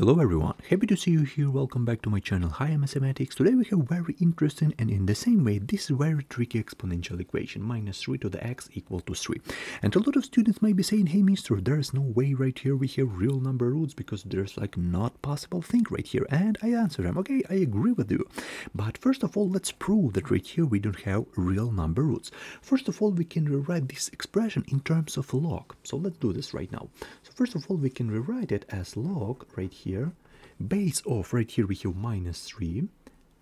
Hello everyone, happy to see you here, welcome back to my channel Higher Mathematics. Today we have very interesting and in the same way this very tricky exponential equation, minus 3 to the x equal to 3. And a lot of students might be saying, hey mister, there is no way right here we have real number roots because there's like not possible thing right here. And I answer them, okay, I agree with you. But first of all, let's prove that right here we don't have real number roots. First of all, we can rewrite this expression in terms of log. So let's do this right now. So first of all, we can rewrite it as log right here here. Base of right here we have minus 3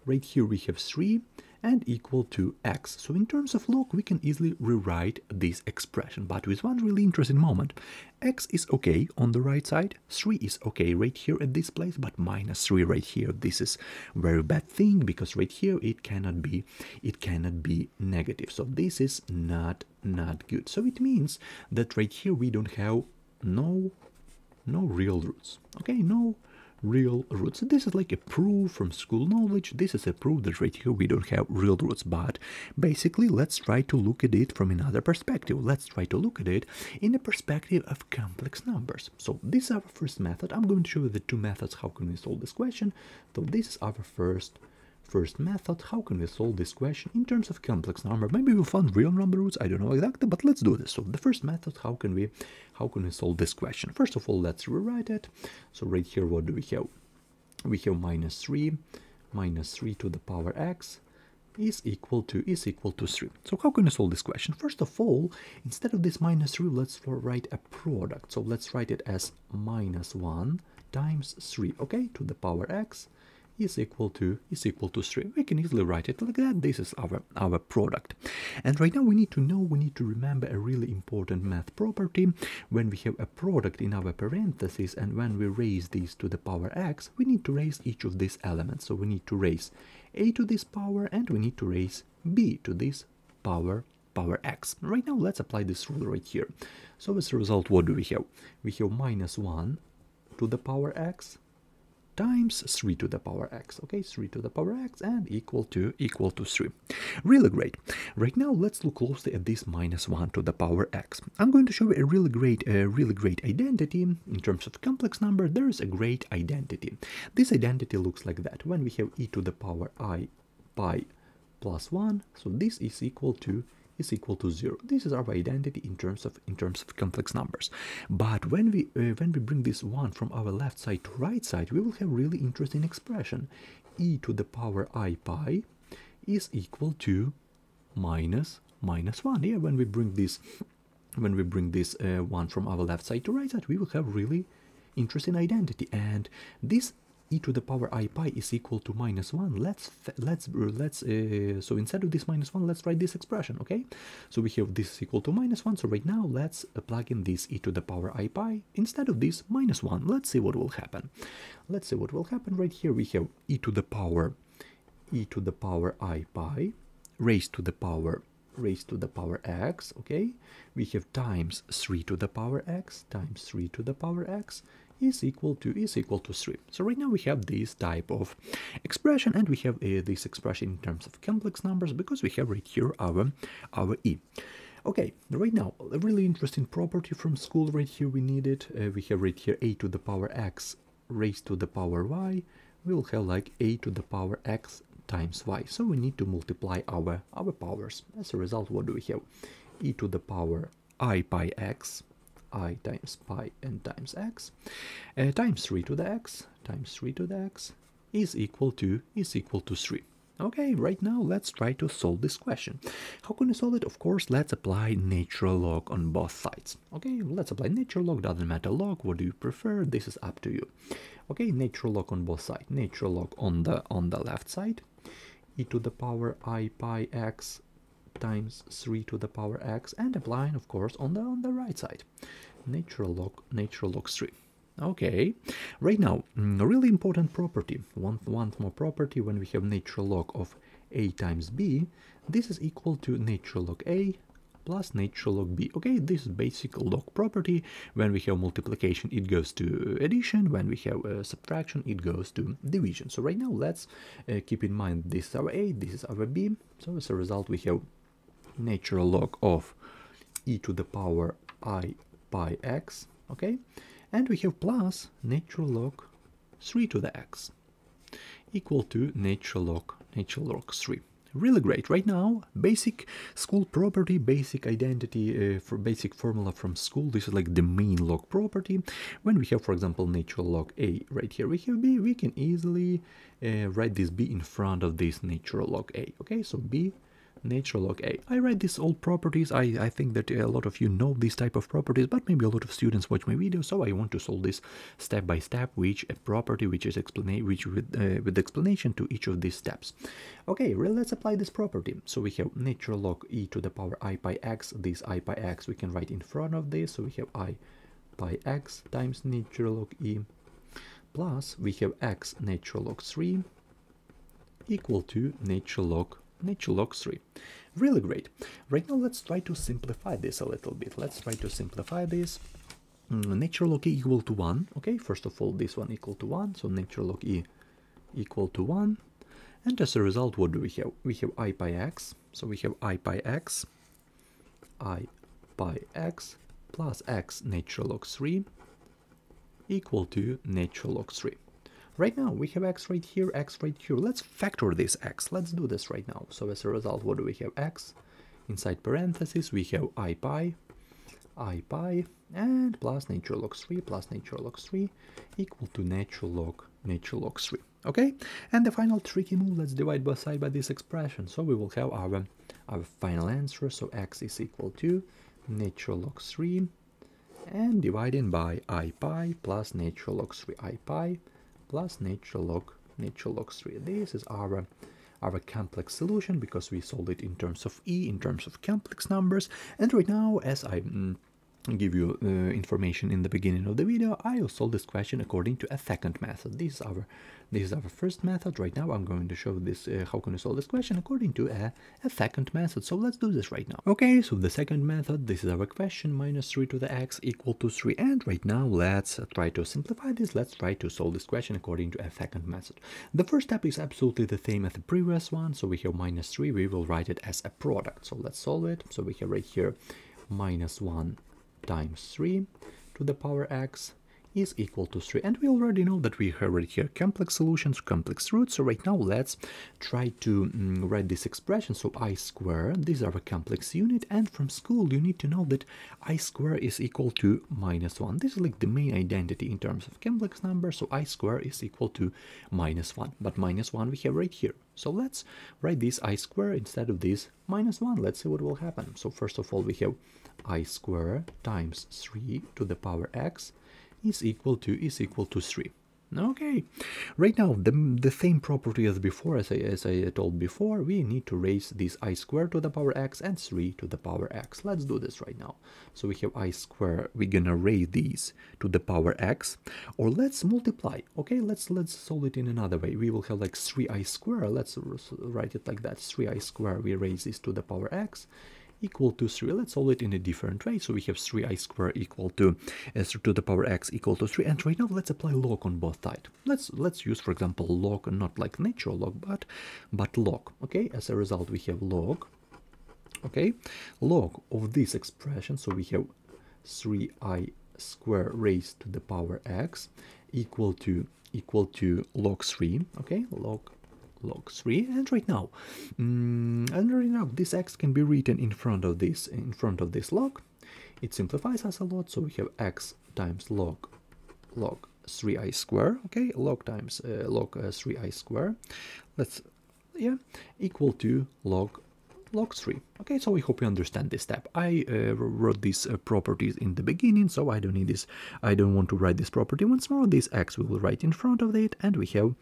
right here we have 3 and equal to x. So in terms of log we can easily rewrite this expression but with one really interesting moment x is okay on the right side 3 is okay right here at this place but minus 3 right here. This is very bad thing because right here it cannot be it cannot be negative. So this is not not good. So it means that right here we don't have no no real roots okay? No real roots. This is like a proof from school knowledge. This is a proof that right here we don't have real roots. But basically let's try to look at it from another perspective. Let's try to look at it in the perspective of complex numbers. So this is our first method. I'm going to show you the two methods how can we solve this question. So this is our first first method, how can we solve this question in terms of complex number? Maybe we'll find real number roots, I don't know exactly, but let's do this. So the first method, how can we how can we solve this question? First of all, let's rewrite it. So right here, what do we have? We have minus 3, minus 3 to the power x is equal to is equal to 3. So how can we solve this question? First of all, instead of this minus 3, let's write a product. So let's write it as minus 1 times 3, okay, to the power x is equal to is equal to 3. We can easily write it like that. This is our, our product. And right now we need to know, we need to remember a really important math property. When we have a product in our parentheses and when we raise these to the power x, we need to raise each of these elements. So we need to raise a to this power and we need to raise b to this power power x. Right now let's apply this rule right here. So as a result, what do we have? We have minus 1 to the power x times 3 to the power x okay? 3 to the power x and equal to equal to 3 really great. Right now let's look closely at this minus 1 to the power x. I'm going to show you a really great a really great identity. In terms of complex number there is a great identity. This identity looks like that. When we have e to the power i pi plus 1 so this is equal to is equal to zero. This is our identity in terms of in terms of complex numbers. But when we uh, when we bring this one from our left side to right side, we will have really interesting expression. e to the power i pi is equal to minus minus one. Yeah, when we bring this when we bring this uh, one from our left side to right side, we will have really interesting identity. And this e to the power i pi is equal to minus 1 let's let's let's uh, so instead of this minus 1 let's write this expression okay? So we have this is equal to minus 1 so right now let's plug in this e to the power i pi instead of this minus 1 let's see what will happen. Let's see what will happen. Right here we have e to the power e to the power i pi raised to the power raised to the power x okay? We have times 3 to the power x times 3 to the power x is equal to is equal to 3. So right now we have this type of expression and we have uh, this expression in terms of complex numbers because we have right here our, our e. Okay, right now, a really interesting property from school right here we need it. Uh, we have right here a to the power x raised to the power y. We will have like a to the power x times y. So we need to multiply our, our powers. As a result, what do we have? e to the power i pi x i times pi n times x uh, times 3 to the x times 3 to the x is equal to is equal to 3 okay right now let's try to solve this question. How can we solve it? Of course let's apply natural log on both sides. Okay let's apply natural log doesn't matter log what do you prefer this is up to you. Okay natural log on both sides natural log on the on the left side e to the power i pi x times 3 to the power x and applying of course on the on the right side. Natural log natural log 3 okay. Right now mm, a really important property. One one more property. When we have natural log of a times b this is equal to natural log a plus natural log b. Okay this is basic log property. When we have multiplication it goes to addition. When we have uh, subtraction it goes to division. So right now let's uh, keep in mind this is our a this is our b. So as a result we have natural log of e to the power i pi x okay? And we have plus natural log 3 to the x equal to natural log natural log 3 really great. Right now basic school property basic identity uh, for basic formula from school. This is like the main log property. When we have for example natural log a right here we have b. We can easily uh, write this b in front of this natural log a okay? So b natural log A. I write these old properties. I, I think that a lot of you know these type of properties, but maybe a lot of students watch my video, so I want to solve this step by step, which a property which is explain which with uh, with explanation to each of these steps. Okay, well, let's apply this property. So we have natural log e to the power i pi x. This i pi x we can write in front of this, so we have i pi x times natural log e plus we have x natural log 3 equal to natural log natural log 3 really great. Right now let's try to simplify this a little bit. Let's try to simplify this. Mm, natural log e equal to 1 okay? First of all this one equal to 1 so natural log e equal to 1 and as a result what do we have? We have i pi x. So we have i pi x i pi x plus x natural log 3 equal to natural log 3 Right now we have x right here, x right here. Let's factor this x. Let's do this right now. So as a result, what do we have? x inside parentheses, we have i pi, i pi, and plus natural log 3 plus natural log 3 equal to natural log natural log 3. Okay, and the final tricky move, let's divide both sides by this expression. So we will have our, our final answer. So x is equal to natural log 3 and dividing by i pi plus natural log 3 i pi plus natural log natural log 3. This is our our complex solution because we solved it in terms of e, in terms of complex numbers. And right now, as I mm, give you uh, information in the beginning of the video, I will solve this question according to a second method. This is our this is our first method. Right now I'm going to show this uh, how can you solve this question according to a, a second method. So let's do this right now. Okay, so the second method, this is our question, minus 3 to the x equal to 3. And right now let's try to simplify this. Let's try to solve this question according to a second method. The first step is absolutely the same as the previous one. So we have minus 3, we will write it as a product. So let's solve it. So we have right here minus 1 times 3 to the power x is equal to 3 and we already know that we have right here complex solutions complex roots. So right now let's try to mm, write this expression. So i square these are a complex unit. And from school you need to know that i square is equal to minus 1 this is like the main identity in terms of complex numbers. so i square is equal to minus 1 but minus 1 we have right here. So let's write this i square instead of this minus 1 let's see what will happen. So first of all we have i square times 3 to the power x is equal to is equal to 3. Okay, right now the, the same property as before, as I, as I told before, we need to raise this i squared to the power x and 3 to the power x. Let's do this right now. So we have i squared, we're gonna raise these to the power x, or let's multiply. Okay, let's let's solve it in another way. We will have like 3i squared, let's write it like that, 3i squared, we raise this to the power x, equal to 3. Let's solve it in a different way. So we have 3i squared equal to uh, s to the power x equal to 3. And right now let's apply log on both sides. Let's let's use, for example, log, not like natural log, but but log. Okay, as a result we have log. Okay, log of this expression. So we have 3i square raised to the power x equal to equal to log 3 okay log log 3 and right now? Mm, and right now this x can be written in front of this in front of this log. It simplifies us a lot so we have x times log log 3i square okay? Log times uh, log uh, 3i square. Let's yeah equal to log log 3 okay so i hope you understand this step. I uh, wrote these uh, properties in the beginning so i don't need this i don't want to write this property once more. This x we will write in front of it and we have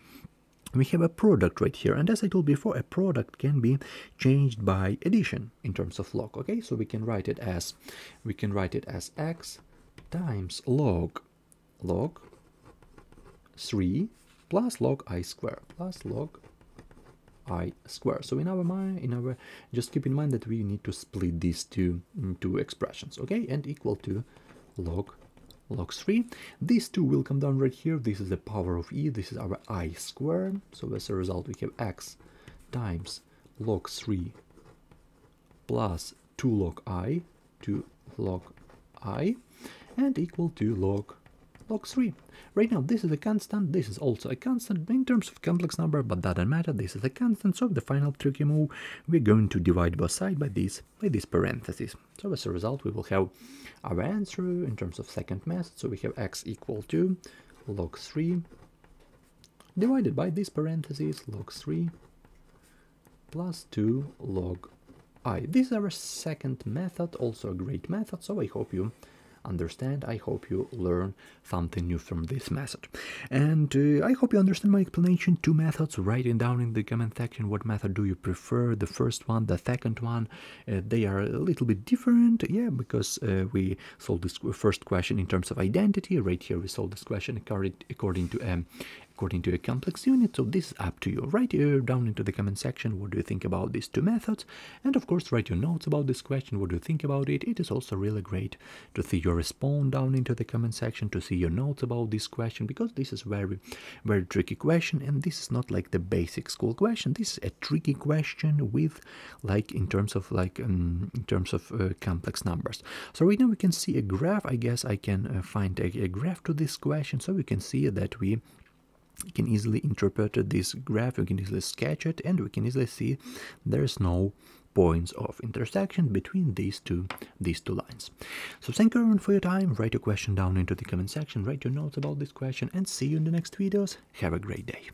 we have a product right here and as i told before a product can be changed by addition in terms of log okay? So we can write it as we can write it as x times log log 3 plus log i square plus log i square. So in our mind in our just keep in mind that we need to split these two mm, two expressions okay? And equal to log log 3. These two will come down right here. This is the power of e. This is our i squared. So as a result, we have x times log 3 plus 2 log i, 2 log i, and equal to log log 3. Right now, this is a constant, this is also a constant in terms of complex number, but doesn't matter, this is a constant, so the final tricky move, we're going to divide both sides by this, by this parenthesis. So as a result, we will have our answer in terms of second method, so we have x equal to log 3 divided by this parenthesis log 3 plus 2 log i. This is our second method, also a great method, so I hope you understand. I hope you learn something new from this method. And uh, I hope you understand my explanation. Two methods, writing down in the comment section what method do you prefer, the first one, the second one. Uh, they are a little bit different, yeah, because uh, we solved this first question in terms of identity. Right here we solved this question according, according to um, according to a complex unit. So this is up to you. Write here down into the comment section what do you think about these two methods. And of course, write your notes about this question. What do you think about it? It is also really great to see your response down into the comment section, to see your notes about this question, because this is very, very tricky question. And this is not like the basic school question. This is a tricky question with like in terms of like um, in terms of uh, complex numbers. So right now we can see a graph. I guess I can uh, find a, a graph to this question. So we can see that we you can easily interpret this graph, you can easily sketch it, and we can easily see there's no points of intersection between these two these two lines. So thank you everyone for your time. Write your question down into the comment section, write your notes about this question, and see you in the next videos. Have a great day.